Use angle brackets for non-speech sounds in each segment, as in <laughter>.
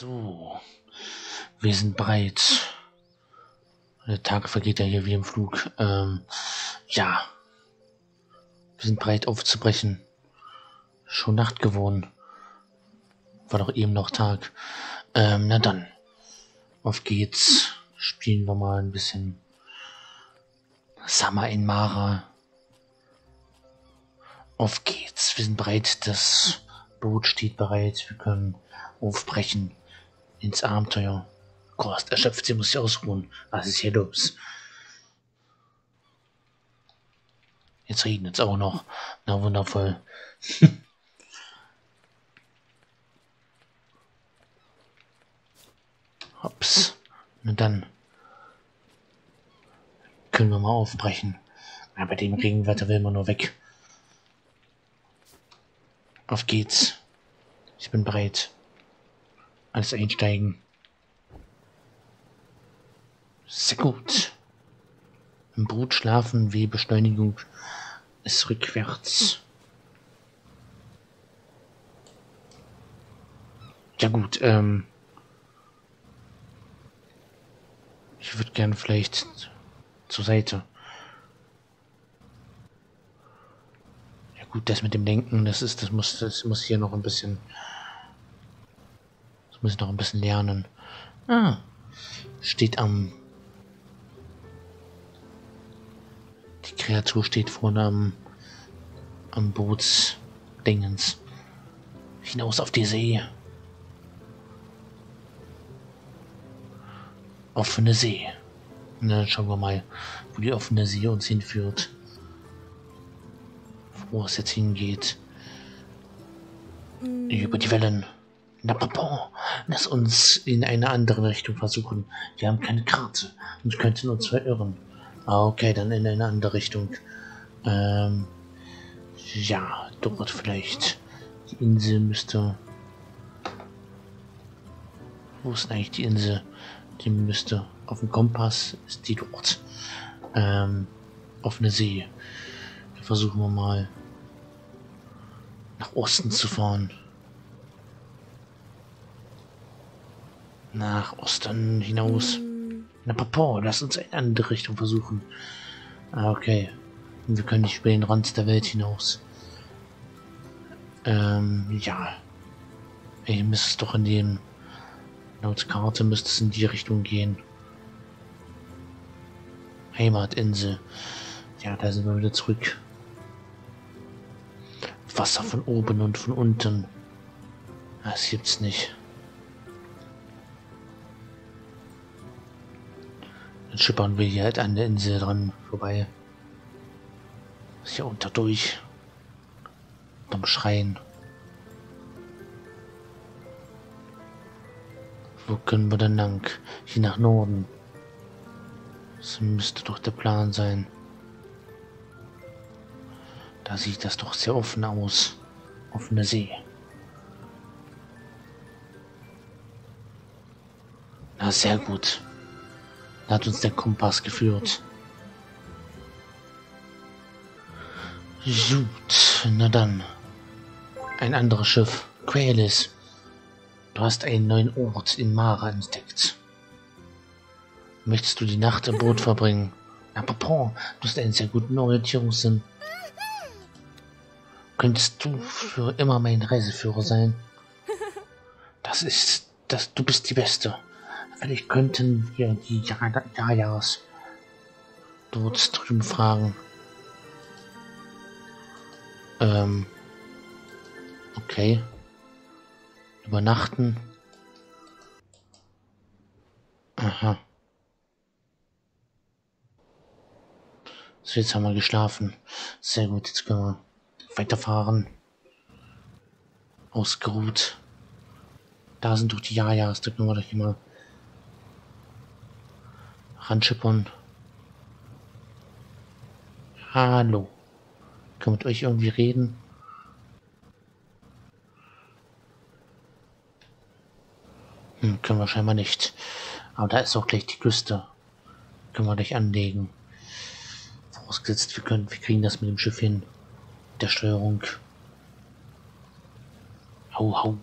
So, wir sind bereit. Der Tag vergeht ja hier wie im Flug. Ähm, ja, wir sind bereit aufzubrechen. Schon Nacht geworden. War doch eben noch Tag. Ähm, na dann, auf geht's. Spielen wir mal ein bisschen Summer in Mara. Auf geht's. Wir sind bereit. Das Boot steht bereit. Wir können aufbrechen ins Abenteuer. Kost erschöpft, sie muss sich ausruhen. Was ist hier los? Jetzt regnet es auch noch. Na wundervoll. <laughs> Hops. Na dann können wir mal aufbrechen. Aber bei dem Regenwetter will man nur weg. Auf geht's. Ich bin bereit. Alles einsteigen. Sehr gut. Im Brut schlafen, wie Beschleunigung ist rückwärts. Ja gut, ähm. Ich würde gern vielleicht zur Seite. Ja gut, das mit dem Denken, das ist, das muss, das muss hier noch ein bisschen muss ich noch ein bisschen lernen. Ah, steht am... Die Kreatur steht vorne am, am Bootsdingens. Hinaus auf die See. Offene See. Na, dann schauen wir mal, wo die offene See uns hinführt. Wo es jetzt hingeht. Über die Wellen. Na Papa, lass uns in eine andere Richtung versuchen. Wir haben keine Karte und könnten uns verirren. Ah, okay, dann in eine andere Richtung. Ähm, ja, dort vielleicht. Die Insel müsste... Wo ist eigentlich die Insel? Die müsste... Auf dem Kompass ist die dort. Ähm, offene See. Da versuchen wir mal nach Osten zu fahren. Nach Osten hinaus. Na Papa, lass uns eine andere Richtung versuchen. Ah, okay. Wir können nicht über den Rand der Welt hinaus. Ähm, ja. Ich müsste es doch in dem... Laut Karte müsste es in die Richtung gehen. Heimatinsel. Ja, da sind wir wieder zurück. Wasser von oben und von unten. Das gibt's nicht. Dann schippern wir hier halt an der Insel dran vorbei. Ist hier unterdurch. Beim Schreien. Wo können wir denn lang? Hier nach Norden. Das müsste doch der Plan sein. Da sieht das doch sehr offen aus. Offene See. Na, sehr gut hat uns der Kompass geführt. Gut, na dann. Ein anderes Schiff. Qualis. Du hast einen neuen Ort in Mara entdeckt. Möchtest du die Nacht im Boot verbringen? Papa, du hast einen sehr guten Orientierungssinn. Könntest du für immer mein Reiseführer sein? Das ist, das, du bist die Beste. Vielleicht könnten wir die Jajas dort drüben fragen. Ähm. Okay. Übernachten. Aha. So, jetzt haben wir geschlafen. Sehr gut, jetzt können wir weiterfahren. Ausgeruht. Da sind doch die Jajas, da können wir doch immer ranschippern. Hallo. Kann mit euch irgendwie reden? Hm, können wir scheinbar nicht. Aber da ist auch gleich die Küste. Können wir gleich anlegen. Vorausgesetzt, wir können, wir kriegen das mit dem Schiff hin. Der Steuerung. Hau, hau.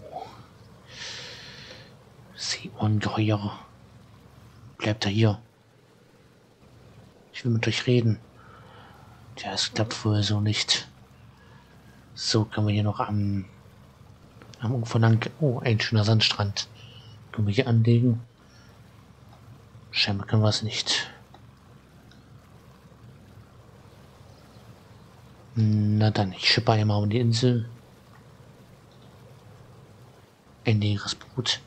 Ungeheuer. Bleibt er hier. Ich will mit euch reden. Tja, es klappt wohl so nicht. So können wir hier noch am, am Ufer lang... Oh, ein schöner Sandstrand. Können wir hier anlegen? Scheinbar können wir es nicht. Na dann, ich schippe einmal um die Insel. Ein leeres Boot.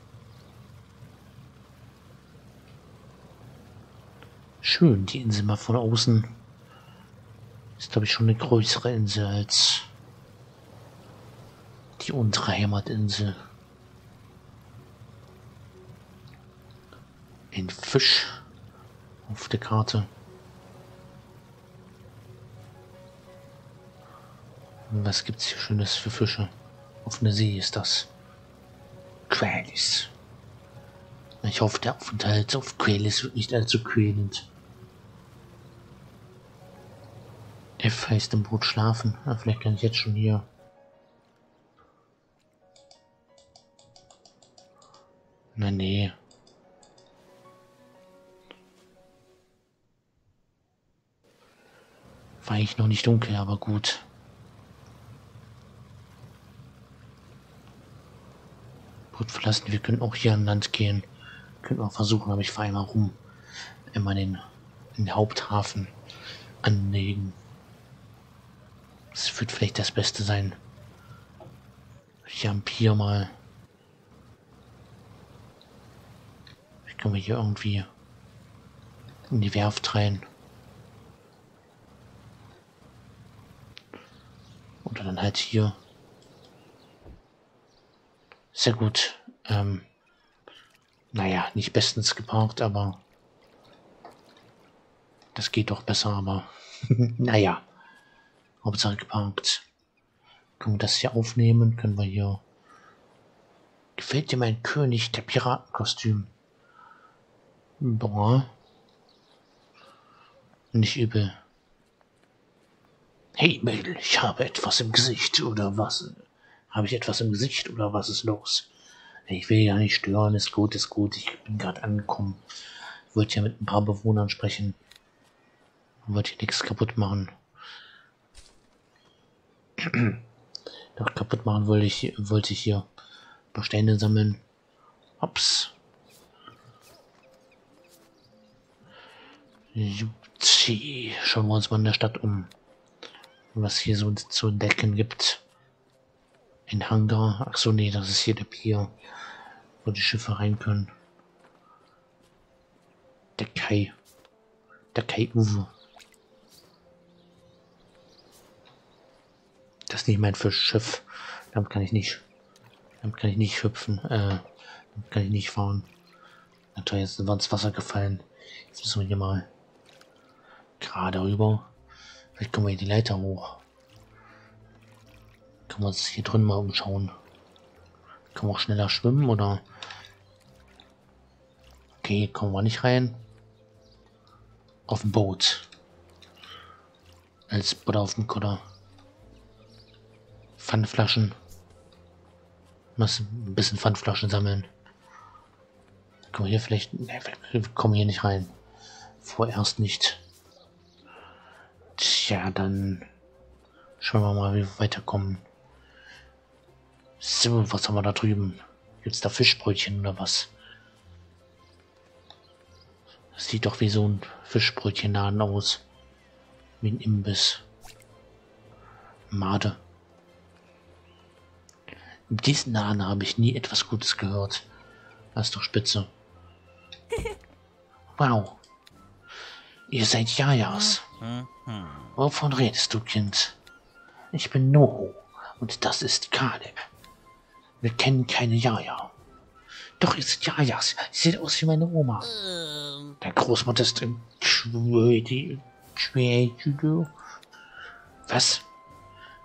Schön, die Insel mal von außen. Ist, glaube ich, schon eine größere Insel als die unsere Heimatinsel. Ein Fisch auf der Karte. Was gibt's hier Schönes für Fische? Auf einer See ist das. Qualis. Ich hoffe, der Aufenthalt auf Qualis wird nicht allzu quälend. F heißt im Boot schlafen. Ja, vielleicht kann ich jetzt schon hier. Na nee. War ich noch nicht dunkel, aber gut. Boot verlassen. Wir können auch hier an Land gehen. Können wir versuchen, aber ich fahre einmal rum. Immer den, den Haupthafen anlegen. Das wird vielleicht das Beste sein. Ich am Pier mal. Ich komme hier irgendwie in die Werft rein. Oder dann halt hier. Sehr gut. Ähm, naja, nicht bestens geparkt, aber das geht doch besser, aber <laughs> naja. Hauptsache geparkt. Können wir das hier aufnehmen? Können wir hier... Gefällt dir mein König, der Piratenkostüm? Boah. Nicht übel. Hey Mädel, ich habe etwas im Gesicht, oder was? Habe ich etwas im Gesicht, oder was ist los? Ich will ja nicht stören, ist gut, ist gut. Ich bin gerade angekommen. Wollte ja mit ein paar Bewohnern sprechen. Wollte hier nichts kaputt machen. <clears throat> Doch kaputt machen wollte ich, wollte ich hier ein paar Steine sammeln. Ups. Schauen wir uns mal in der Stadt um. Was hier so zu entdecken gibt. Ein Hangar. Ach so, nee, das ist hier der Pier, wo die Schiffe rein können. Der Kai. Der Kai-Uwe. Das ist nicht mein Fischschiff. Damit kann ich nicht. Damit kann ich nicht hüpfen. Äh, damit kann ich nicht fahren. Natürlich ist wir ins Wasser gefallen. Jetzt müssen wir hier mal gerade rüber. Vielleicht kommen wir hier die Leiter hoch. Können wir uns hier drin mal umschauen. Können wir auch schneller schwimmen oder? Okay, kommen wir nicht rein. Auf dem Boot. Als oder auf dem Kutter. Pfandflaschen. Muss ein bisschen Pfandflaschen sammeln. Kommen wir hier vielleicht. Ne, wir kommen hier nicht rein. Vorerst nicht. Tja, dann schauen wir mal, wie wir weiterkommen. So, was haben wir da drüben? Gibt's da Fischbrötchen oder was? Das sieht doch wie so ein Fischbrötchenladen aus. Wie ein Imbiss. Made. Mit diesen Namen habe ich nie etwas Gutes gehört. Das ist doch spitze. <laughs> Wow. Ihr seid Jajas. Wovon redest du, Kind? Ich bin Noho und das ist Kaleb. Wir kennen keine Jaja. Doch, ihr seid Jajas. Seht aus wie meine Oma. Der Großmutter ist im Was?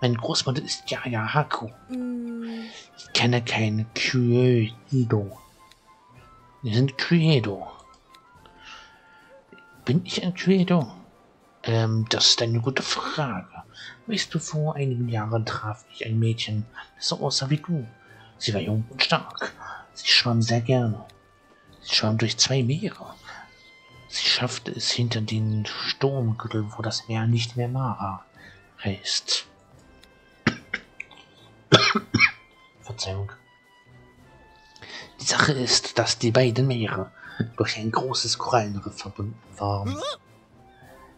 Meine Großmutter ist Yaya Haku. Ich kenne keinen Kyuedo. Wir sind Kyuedo. Bin ich ein Kyuedo? Ähm, das ist eine gute Frage. Weißt du, vor einigen Jahren traf ich ein Mädchen, das so aussah wie du. Sie war jung und stark. Sie schwamm sehr gerne. Sie schwamm durch zwei Meere. Sie schaffte es hinter den Sturmgürtel, wo das Meer nicht mehr Mara heißt. <coughs> Verzeihung. Die Sache ist, dass die beiden Meere durch ein großes Korallenriff verbunden waren.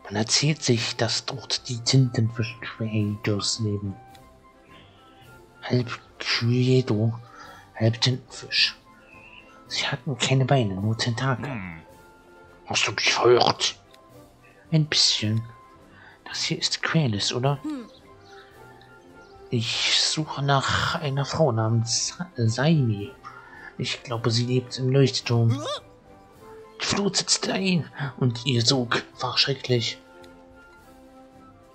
Man erzählt sich, dass dort die Tintenfisch-Creators leben. Halb Creator, halb Tintenfisch. Sie hatten keine Beine, nur Tentakel. Hast du dich verirrt? Ein bisschen. Das hier ist Quelis, oder? Ich suche nach einer Frau namens Saimi. Ich glaube, sie lebt im Leuchtturm. Die Flut setzte ein und ihr Sog war schrecklich.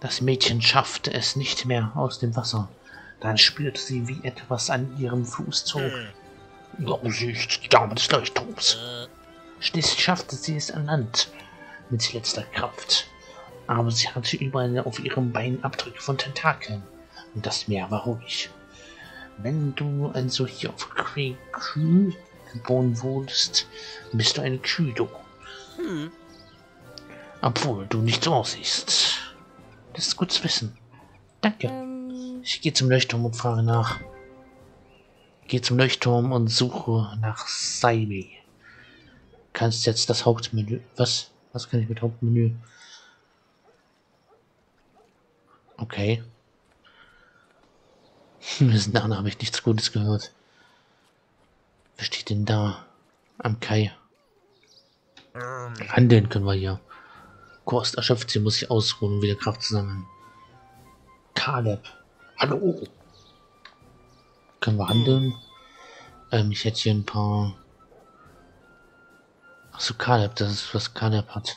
Das Mädchen schaffte es nicht mehr aus dem Wasser. Dann spürte sie, wie etwas an ihrem Fuß zog. Ist die Dame des Leuchtturms. Schließlich schaffte sie es an Land mit letzter Kraft. Aber sie hatte überall auf ihrem Bein Abdrücke von Tentakeln. Und das Meer war ruhig. Wenn du also hier auf Kühe geboren wurdest, bist du ein Küdo. Hm. Obwohl du nicht so aussiehst. Das ist gut zu wissen. Danke. Ich gehe zum Leuchtturm und frage nach. Gehe zum Leuchtturm und suche nach Saimi. Kannst jetzt das Hauptmenü. Was? Was kann ich mit Hauptmenü? Okay. <laughs> Bis dahin habe ich nichts Gutes gehört. Wer steht denn da? Am Kai. Handeln können wir hier. Kost erschöpft sie, muss sich ausruhen, um wieder Kraft zu sammeln. Kaleb. Hallo. Können wir handeln? Ähm, ich hätte hier ein paar... Achso, Kaleb, das ist, was Kaleb hat.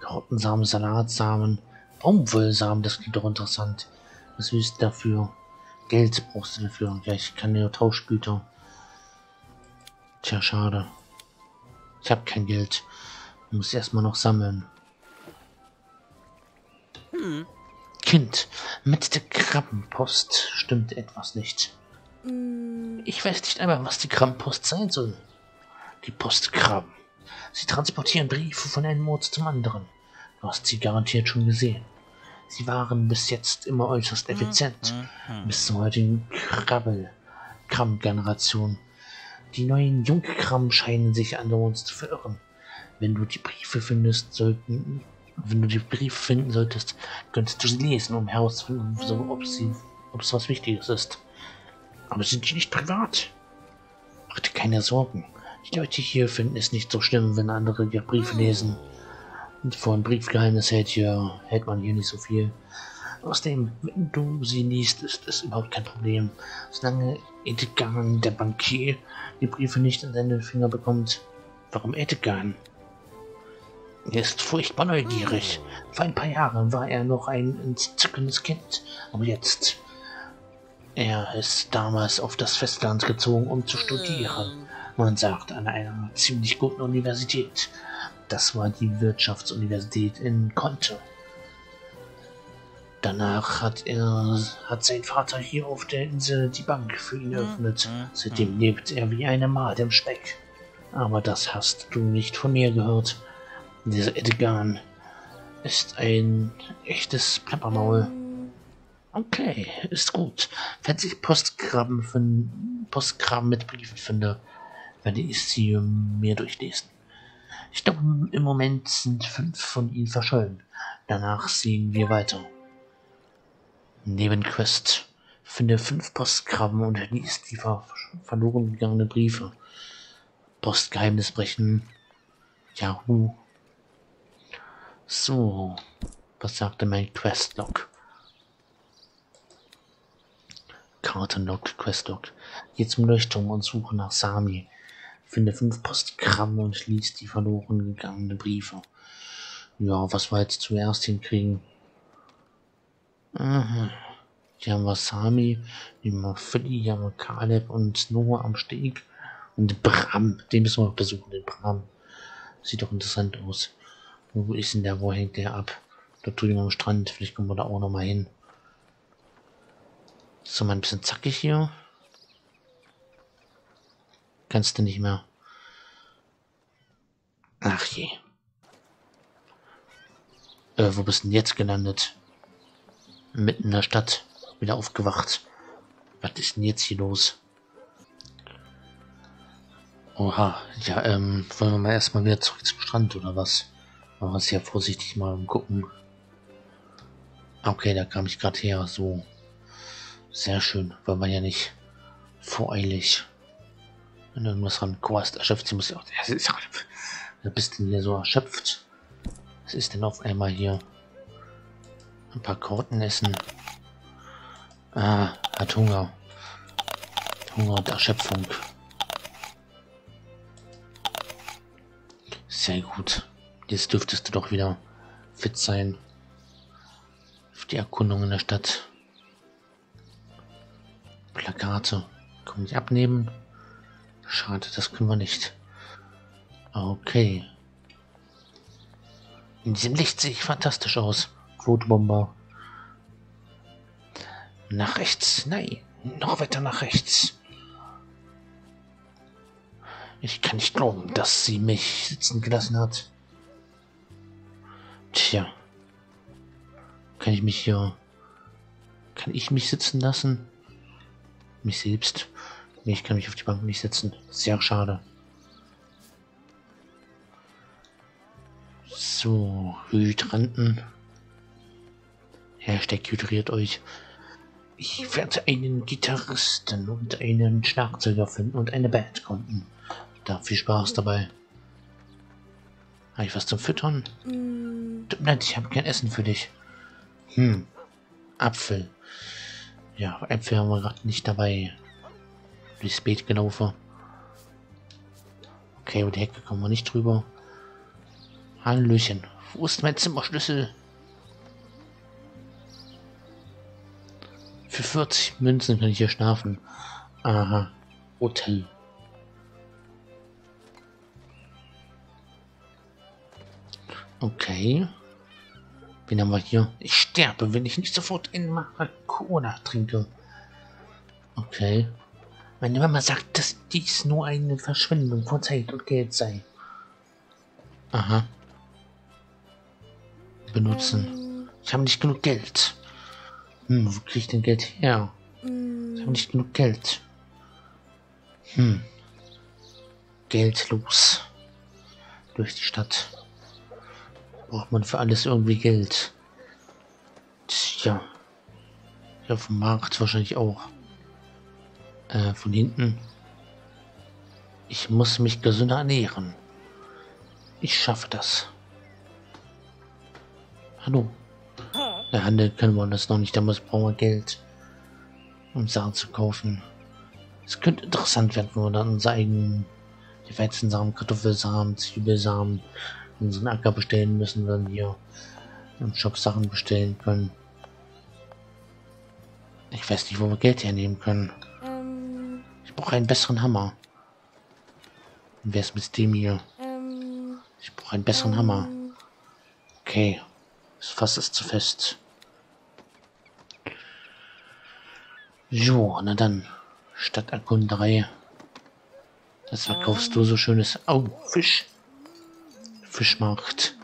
Karottensamen, Salatsamen, Baumwollsamen, das klingt doch interessant. Was willst du dafür? Geld brauchst du dafür. Ja, ich kann ja Tauschgüter. Tja, schade. Ich habe kein Geld. Ich muss erstmal noch sammeln. Hm. Kind, mit der Krabbenpost stimmt etwas nicht. Hm. Ich weiß nicht einmal, was die Krabbenpost sein soll. Die Postkrabben. Sie transportieren Briefe von einem Ort zum anderen. Du hast sie garantiert schon gesehen. Sie waren bis jetzt immer äußerst effizient, mhm. bis zur heutigen Krabbel, Kram-Generation. Die neuen Jungkram scheinen sich an uns zu verirren. Wenn du die Briefe findest, sollten, wenn du die Briefe finden solltest, könntest du sie lesen, um herauszufinden, so, ob sie, ob es was Wichtiges ist. Aber sind die nicht privat? Mach dir keine Sorgen. Die Leute hier finden es nicht so schlimm, wenn andere ihre Briefe lesen. Von Briefgeheimnis hält, hier, hält man hier nicht so viel. Außerdem, wenn du sie liest, ist es überhaupt kein Problem. Solange Edgar, der Bankier, die Briefe nicht in seine Finger bekommt. Warum Edgar? Er ist furchtbar neugierig. Vor ein paar Jahren war er noch ein entzückendes Kind. Aber jetzt. Er ist damals auf das Festland gezogen, um zu studieren. Man sagt an einer ziemlich guten Universität. Das war die Wirtschaftsuniversität in Conte. Danach hat er, hat sein Vater hier auf der Insel die Bank für ihn eröffnet. Seitdem lebt er wie eine Made im Speck. Aber das hast du nicht von mir gehört. Dieser Edgar ist ein echtes Plappermaul. Okay, ist gut. Wenn ich Postgraben, Postgraben mit Briefen finde, werde ich sie mir durchlesen. Ich glaube, im Moment sind fünf von ihnen verschollen. Danach sehen wir weiter. Nebenquest. Finde fünf Postkrabben und liest die ver verloren gegangenen Briefe. Postgeheimnis brechen. Yahoo. So. Was sagte mein Questlog? Kartenlog, Questlog. Geh zum Leuchtturm und suche nach Sami. Finde fünf Postgramme und lies die verloren gegangenen Briefe. Ja, was wir jetzt zuerst hinkriegen. Aha. Hier haben wir Sami, hier haben wir Philly, hier haben wir Caleb und Noah am Steg. Und Bram, den müssen wir besuchen, den Bram. Sieht doch interessant aus. Wo ist denn der, wo hängt der ab? Da drüben am Strand, vielleicht kommen wir da auch noch mal hin. So, mal ein bisschen zackig hier. Kannst du nicht mehr. Ach je. Äh, wo bist du denn jetzt gelandet? Mitten in der Stadt. Wieder aufgewacht. Was ist denn jetzt hier los? Oha, ja, ähm, wollen wir mal erstmal wieder zurück zum Strand oder was? Wir es ja vorsichtig mal gucken. Okay, da kam ich gerade her, so. Sehr schön, weil man ja nicht voreilig wenn irgendwas ran Quest erschöpft. Sie muss ja auch. Wer bist denn hier so erschöpft? Was ist denn auf einmal hier? Ein paar Korten essen. Ah, hat Hunger. Hunger und Erschöpfung. Sehr gut. Jetzt dürftest du doch wieder fit sein. Für die Erkundung in der Stadt. Plakate. Kann ich abnehmen? Schade, das können wir nicht. Okay. In diesem Licht sehe ich fantastisch aus. Flutbomber. Nach rechts. Nein. Noch weiter nach rechts. Ich kann nicht glauben, dass sie mich sitzen gelassen hat. Tja. Kann ich mich hier... Kann ich mich sitzen lassen? Mich selbst? Nee, ich kann mich auf die Bank nicht setzen. Sehr schade. So, Hydranten. Hashtag hydriert euch. Ich werde einen Gitarristen und einen Schlagzeuger finden und eine Band gründen. Da viel Spaß dabei. Habe ich was zum Füttern? Mm. Tut mir leid, ich habe kein Essen für dich. Hm. Apfel. Ja, Äpfel haben wir gerade nicht dabei durchs Beet gelaufen. Okay, über die Hecke kommen wir nicht drüber. Hallöchen. Wo ist mein Zimmerschlüssel? Für 40 Münzen kann ich hier schlafen. Aha. Hotel. Okay. Wen haben wir hier? Ich sterbe, wenn ich nicht sofort in Maracona trinke. Okay. Meine Mama sagt, dass dies nur eine Verschwendung von Zeit und Geld sei. Aha. Benutzen. Ich habe nicht genug Geld. Hm, wo kriege ich denn Geld her? Ich habe nicht genug Geld. Hm. Geld los. Durch die Stadt. Braucht man für alles irgendwie Geld. Tja. Ja, vom Markt wahrscheinlich auch. Äh, von hinten. Ich muss mich gesünder ernähren. Ich schaffe das. Hallo. Der Handel können wir das noch nicht, da muss brauchen wir Geld, um Sachen zu kaufen. Es könnte interessant werden, wenn wir dann unsere eigenen die Weizensamen, Kartoffelsamen, Zwiebelsamen, unseren Acker bestellen müssen, dann hier im Shop Sachen bestellen können. Ich weiß nicht, wo wir Geld hernehmen können brauche einen besseren Hammer. Und wer ist mit dem hier? Ähm, ich brauche einen besseren ähm, Hammer. Okay. Das Fass ist zu fest. So, na dann. Stadterkunderei. Das verkaufst du so schönes. Oh, Fisch. Fischmarkt.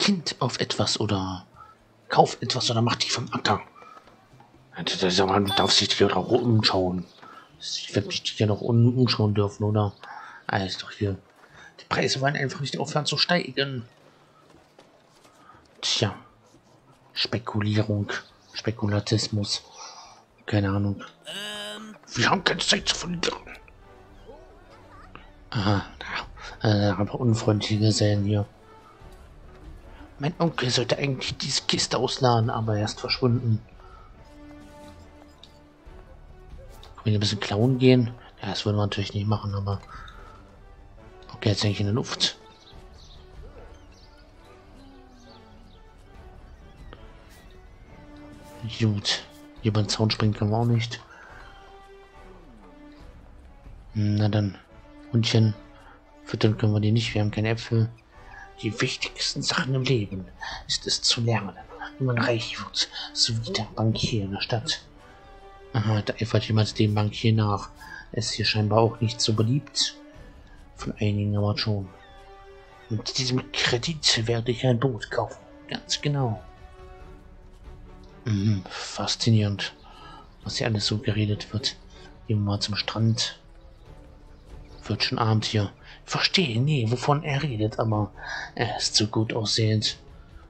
Kind auf etwas oder kauf etwas oder mach dich vom Acker. Man darf sich hier auch umschauen. Ich werde mich hier noch umschauen dürfen, oder? Ist doch hier. Die Preise wollen einfach nicht aufhören zu steigen. Tja. Spekulierung. Spekulatismus. Keine Ahnung. Wir haben keine Zeit zu verlieren. Aha. Äh, aber unfreundliche Gesellen hier. Mein Onkel sollte eigentlich diese Kiste ausladen, aber er ist verschwunden. Wenn wir ein bisschen klauen gehen? Ja, das würden wir natürlich nicht machen, aber... Okay, jetzt hänge ich in der Luft. Gut. Hier den Zaun springen können wir auch nicht. Na dann. Hundchen. Füttern können wir die nicht. Wir haben keine Äpfel. Die wichtigsten Sachen im Leben ist es zu lernen, wie man reich wird, so wie der Bankier in der Stadt. Aha, da eifert jemand dem Bankier nach. ist hier scheinbar auch nicht so beliebt. Von einigen aber schon. Mit diesem Kredit werde ich ein Boot kaufen. Ganz genau. Mhm, faszinierend, was hier alles so geredet wird. Gehen wir mal zum Strand. Wird schon Abend hier. Verstehe nie, wovon er redet, aber er ist so gut aussehend.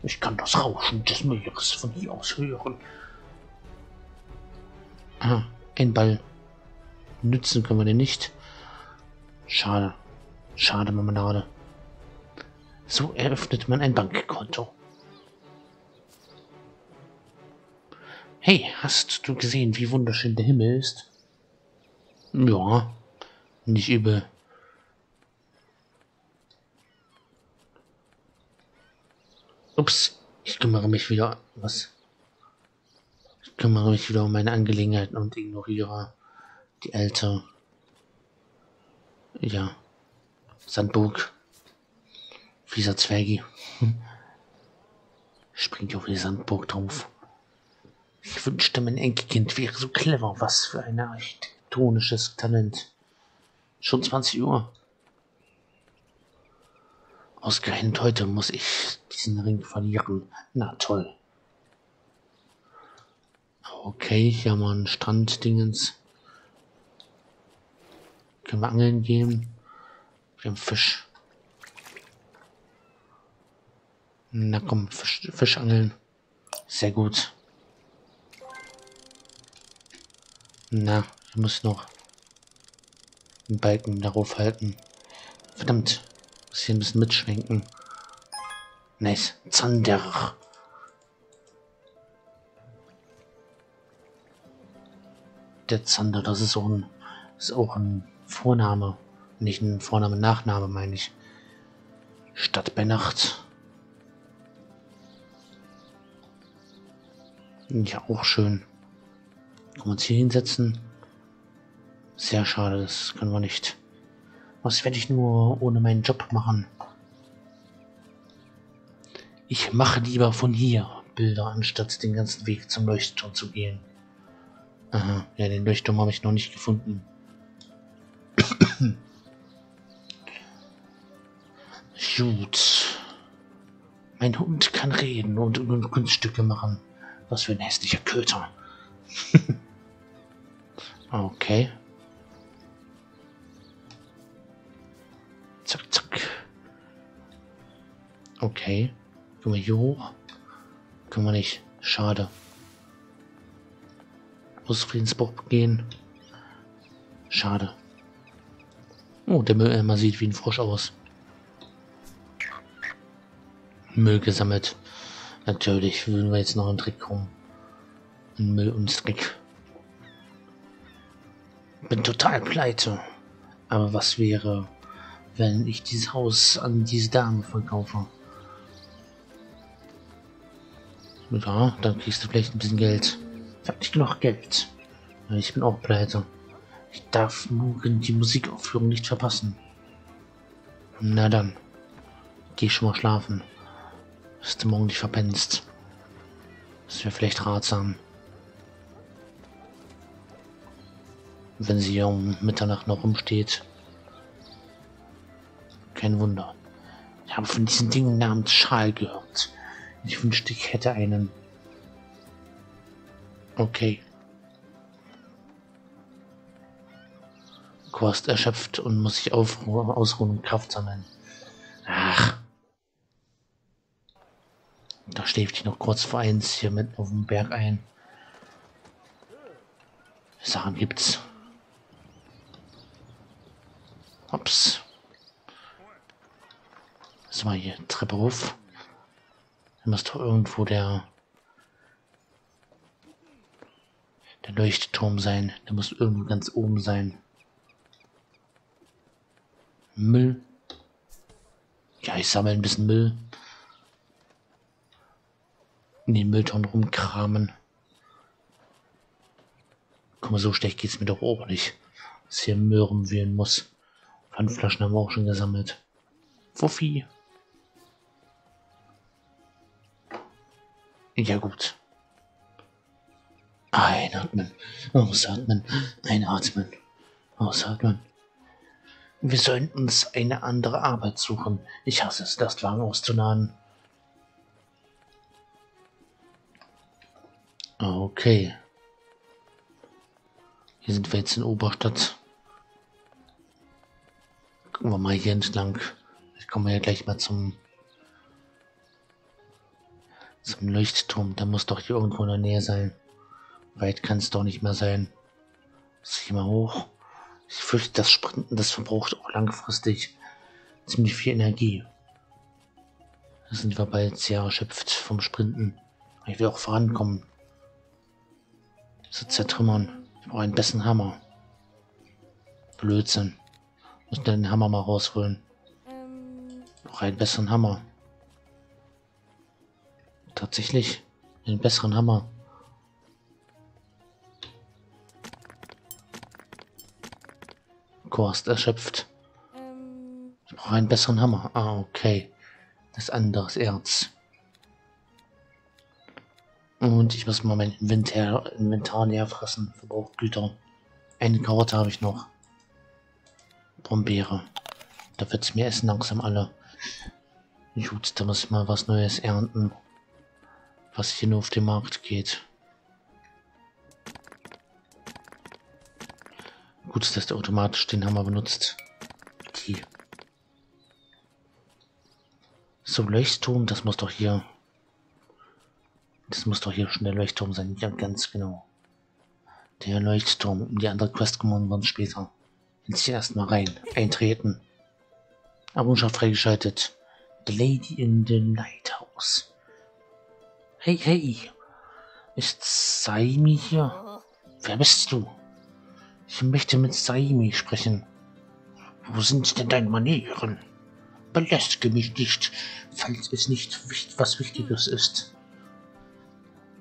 Ich kann das Rauschen des Meeres von hier aus hören. Ah, ein Ball. Nützen können wir den nicht. Schade. Schade, Marmelade. So eröffnet man ein Bankkonto. Hey, hast du gesehen, wie wunderschön der Himmel ist? Ja, nicht übel. Ups, ich kümmere mich wieder. Was? Ich kümmere mich wieder um meine Angelegenheiten und ignoriere die alte. Ja. Sandburg. Fieser Zwergi. Springt auf die Sandburg drauf. Ich wünschte, mein Enkelkind wäre so clever. Was für ein architektonisches Talent. Schon 20 Uhr. Ausgerechnet heute muss ich diesen Ring verlieren. Na toll. Okay, hier haben wir ein Stranddingens. Können wir angeln gehen? Wir haben Fisch. Na komm, Fisch, Fisch angeln. Sehr gut. Na, ich muss noch den Balken darauf halten. Verdammt, muss hier ein bisschen mitschwenken. Nice. Zander. Der Zander, das ist auch ein, ist auch ein Vorname. Nicht ein Vorname, Nachname, meine ich. Stadt bei Nacht. Ja, auch schön. Können wir uns hier hinsetzen? Sehr schade, das können wir nicht. Was werde ich nur ohne meinen Job machen? Ich mache lieber von hier Bilder, anstatt den ganzen Weg zum Leuchtturm zu gehen. Aha, ja, den Leuchtturm habe ich noch nicht gefunden. <coughs> Gut. Mein Hund kann reden und, und Kunststücke machen. Was für ein hässlicher Köter. <laughs> okay. Okay. Können wir hier hoch? Können wir nicht. Schade. Muss Friedensburg gehen. Schade. Oh, der Mülleimer sieht wie ein Frosch aus. Müll gesammelt. Natürlich würden wir jetzt noch einen Trick kommen. Ein Müll und Trick. Bin total pleite. Aber was wäre, wenn ich dieses Haus an diese Dame verkaufe? Ja, dann kriegst du vielleicht ein bisschen Geld. Ich hab nicht genug Geld. Ich bin auch pleite. Ich darf morgen die Musikaufführung nicht verpassen. Na dann. Geh schon mal schlafen. Dass du morgen nicht verpennst. Das wäre vielleicht ratsam. Wenn sie um Mitternacht noch rumsteht. Kein Wunder. Ich habe von diesen Dingen namens Schal gehört. Ich wünschte, ich hätte einen. Okay. Quast erschöpft und muss sich ausruhen und Kraft sammeln. Ach. Da schläft ich noch kurz vor eins hier mitten auf dem Berg ein. Sachen gibt's. Ups. Was mal hier? Treppe hoch. Da muss doch irgendwo der der Leuchtturm sein. Der muss irgendwo ganz oben sein. Müll. Ja, ich sammle ein bisschen Müll. In den Mülltonnen rumkramen. Guck mal, so schlecht geht's mir doch auch nicht. Dass hier Müll rumwühlen muss. Pfandflaschen haben wir auch schon gesammelt. Wuffi. Ja gut. Einatmen, ausatmen, einatmen, aushalten. Wir sollen uns eine andere Arbeit suchen. Ich hasse es, das Wagen auszuladen. Okay. Hier sind wir jetzt in Oberstadt. Gucken wir mal hier entlang. Ich komme ja gleich mal zum zum Leuchtturm. Der muss doch hier irgendwo in der Nähe sein. Weit kann es doch nicht mehr sein. Ich mal hoch. Ich fürchte, das Sprinten, das verbraucht auch langfristig ziemlich viel Energie. Da sind wir bald sehr erschöpft vom Sprinten. Ich will auch vorankommen. So zertrümmern. Ich brauche einen besseren Hammer. Blödsinn. Muss den Hammer mal rausholen. Ich brauche einen besseren Hammer. Tatsächlich. einen besseren Hammer. Korst erschöpft. Ich brauche einen besseren Hammer. Ah, okay. Das andere ist Erz. Und ich muss mal mein Inventar, Inventar leer fressen. Verbraucht Güter. Eine Karotte habe ich noch. Brombeere. Da wird es mir essen langsam alle. Gut, da muss ich mal was Neues ernten. Was hier nur auf den Markt geht. Gut, dass der automatisch den Hammer benutzt. Die. So, Leuchtturm, das muss doch hier das muss doch hier schon der Leuchtturm sein. Ja, ganz genau. Der Leuchtturm. Die andere Quest kümmern wir uns später. Jetzt hier erstmal rein. Eintreten. Errungenschaft freigeschaltet. The Lady in the Lighthouse. Hey, hey. Ist Saimi hier? Wer bist du? Ich möchte mit Saimi sprechen. Wo sind denn deine Manieren? Belästige mich nicht, falls es nicht was Wichtiges ist.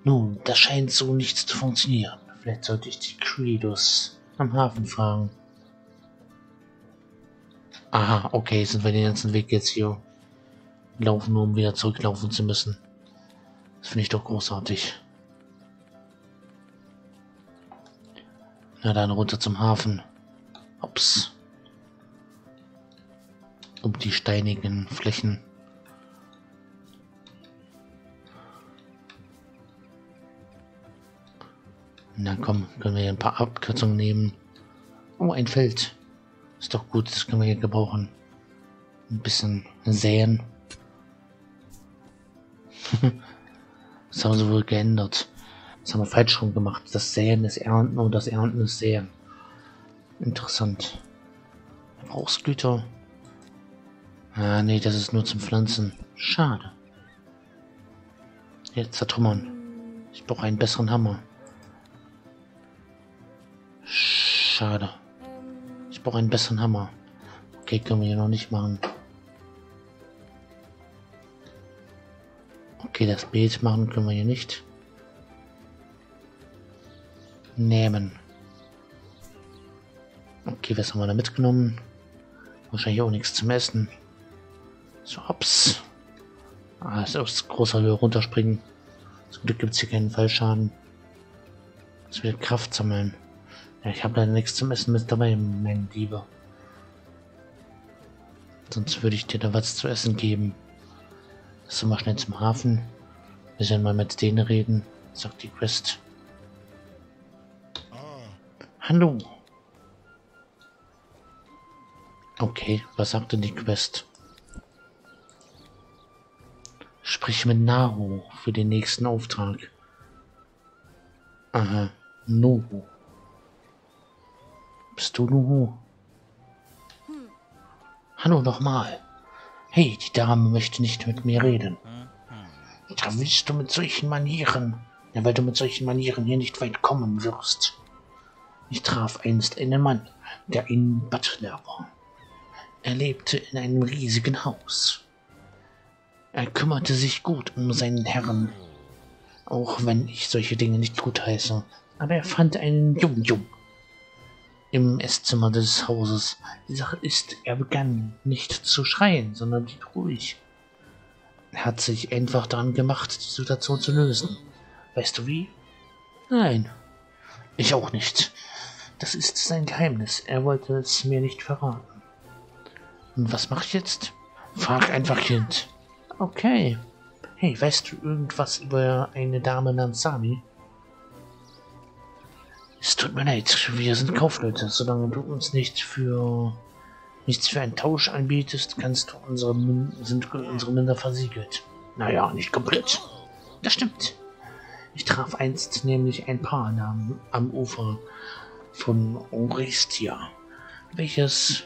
Nun, das scheint so nicht zu funktionieren. Vielleicht sollte ich die Credos am Hafen fragen. Aha, okay, sind wir den ganzen Weg jetzt hier laufen, nur um wieder zurücklaufen zu müssen. Das finde ich doch großartig. Na dann runter zum Hafen. Ups. Um die steinigen Flächen. Na komm, können wir hier ein paar Abkürzungen nehmen. Oh, ein Feld. Ist doch gut, das können wir hier gebrauchen. Ein bisschen säen. <laughs> das haben sie wohl geändert. Das haben wir falsch rum gemacht. Das Säen ist Ernten und das Ernten ist Säen. Interessant. Verbrauchsgüter. Ah, nee, das ist nur zum Pflanzen. Schade. Jetzt zertrümmern. Ich brauche einen besseren Hammer. Schade. Ich brauche einen besseren Hammer. Okay, können wir hier noch nicht machen. Okay, das Bild machen können wir hier nicht. Nehmen. Okay, was haben wir da mitgenommen? Wahrscheinlich auch nichts zum Essen. So, ups. Ah, ist aus großer Höhe runterspringen. Zum Glück gibt es hier keinen Fallschaden. Jetzt wieder Kraft sammeln. Ja, ich habe leider nichts zum Essen mit dabei, mein Lieber. Sonst würde ich dir da was zu essen geben. Lass mal schnell zum Hafen. Wir sollen mal mit denen reden, sagt die Quest. Hallo. Okay, was sagte die Quest? Sprich mit Nahu für den nächsten Auftrag. Aha, Nobu. Bist du Nuhu? Hallo nochmal. Hey, die Dame möchte nicht mit mir reden. Da willst du mit solchen Manieren, ja, weil du mit solchen Manieren hier nicht weit kommen wirst. Ich traf einst einen Mann, der ein Butler war. Er lebte in einem riesigen Haus. Er kümmerte sich gut um seinen Herrn, auch wenn ich solche Dinge nicht gut heiße. Aber er fand einen Jung-Jung, im Esszimmer des Hauses. Die Sache ist, er begann nicht zu schreien, sondern blieb ruhig. Er hat sich einfach daran gemacht, die Situation zu lösen. Weißt du wie? Nein. Ich auch nicht. Das ist sein Geheimnis. Er wollte es mir nicht verraten. Und was mach ich jetzt? Frag einfach Kind. Okay. Hey, weißt du irgendwas über eine Dame namens Sami? Es tut mir leid, wir sind Kaufleute. Solange du uns nicht für nichts für einen Tausch anbietest, kannst du unsere sind unsere Minder versiegelt. Naja, nicht komplett. Das stimmt. Ich traf einst nämlich ein Paar am, am Ufer von Orestia, welches...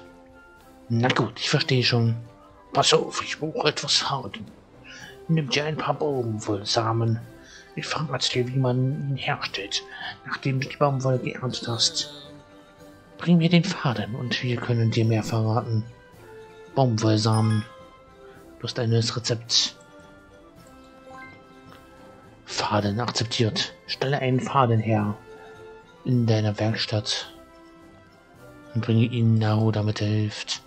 Na gut, ich verstehe schon. Pass auf, ich brauche etwas Harten. Nimm dir ein paar Baumwollsamen. Ich verrate dir, wie man ihn herstellt, nachdem du die Baumwolle geerntet hast. Bring mir den Faden und wir können dir mehr verraten. Baumwollsamen. Du hast ein neues Rezept. Faden akzeptiert. Stelle einen Faden her in deiner Werkstatt und bringe ihn Nao, damit er hilft.